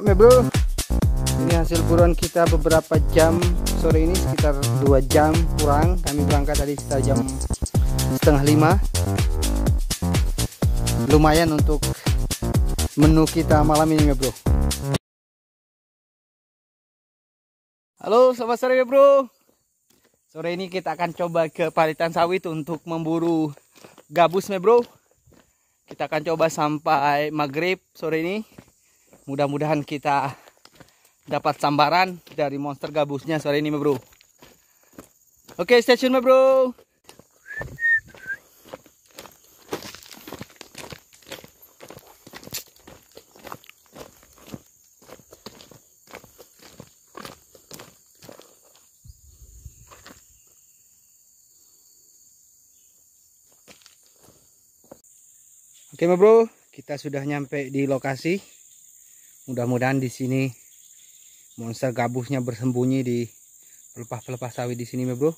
Oke ini hasil buruan kita beberapa jam. Sore ini sekitar dua jam kurang. Kami berangkat tadi sekitar jam setengah lima. Lumayan untuk menu kita malam ini ya bro. Halo selamat sore ya bro. Sore ini kita akan coba ke palitan sawit untuk memburu gabus ya bro. Kita akan coba sampai maghrib sore ini mudah-mudahan kita dapat sambaran dari monster gabusnya sore ini bro oke stay tune bro Oke, bro, kita sudah nyampe di lokasi. Mudah-mudahan di sini monster gabusnya bersembunyi di pelepah-pelepah sawit di sini, bro.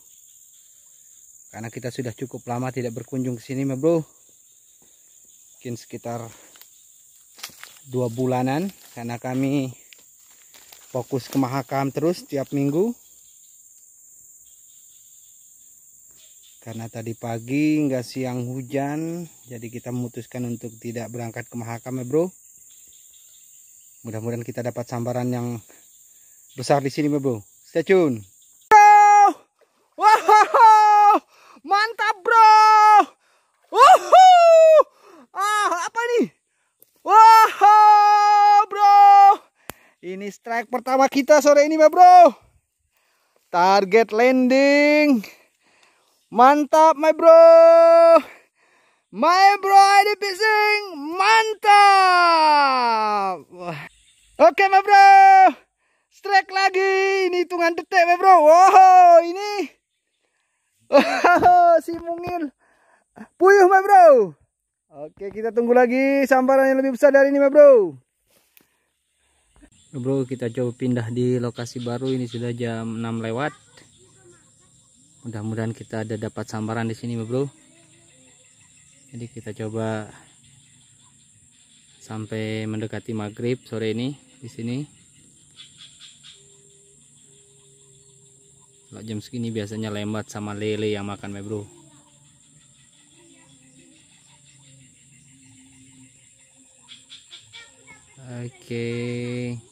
Karena kita sudah cukup lama tidak berkunjung ke sini, bro. Mungkin sekitar dua bulanan karena kami fokus ke Mahakam terus tiap minggu. Karena tadi pagi nggak siang hujan, jadi kita memutuskan untuk tidak berangkat ke Mahakam, bro mudah-mudahan kita dapat sambaran yang besar di sini bro. Stay tune. Bro wow. Mantap bro. Woohoo! ah apa nih wow bro. Ini strike pertama kita sore ini bro. Target landing. Mantap my bro. My bro ini fishing mantap Wah. Oke, ma bro. Strike lagi. Ini hitungan detik, ma bro. Wow, ini. Wow, si mungil. Puyuh, ma bro. Oke, kita tunggu lagi sambaran yang lebih besar dari ini, ma bro. Bro, kita coba pindah di lokasi baru. Ini sudah jam 6 lewat. Mudah-mudahan kita ada dapat sambaran di sini, ma bro. Jadi kita coba sampai mendekati maghrib sore ini di sini kalau jam segini biasanya lembat sama lele yang makan bro oke okay.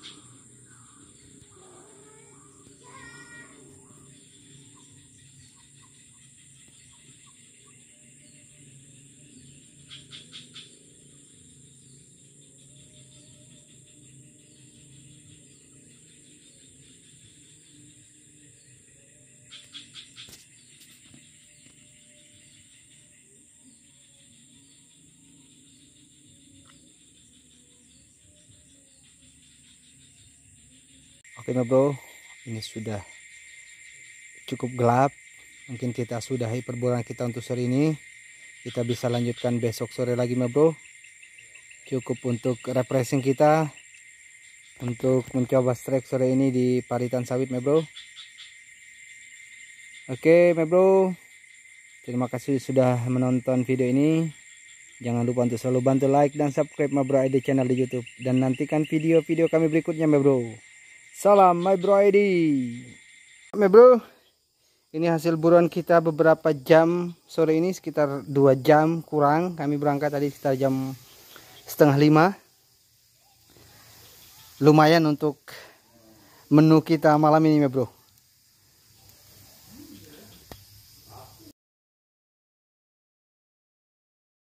Oke bro, ini sudah cukup gelap. Mungkin kita sudahi perburuan kita untuk sore ini. Kita bisa lanjutkan besok sore lagi bro. Cukup untuk refreshing kita. Untuk mencoba strike sore ini di paritan sawit bro. Oke bro. Terima kasih sudah menonton video ini. Jangan lupa untuk selalu bantu like dan subscribe bro ID channel di YouTube. Dan nantikan video-video kami berikutnya bro. Salam my bro ID. My bro, ini hasil buruan kita beberapa jam sore ini sekitar dua jam kurang. Kami berangkat tadi sekitar jam setengah lima. Lumayan untuk menu kita malam ini my bro.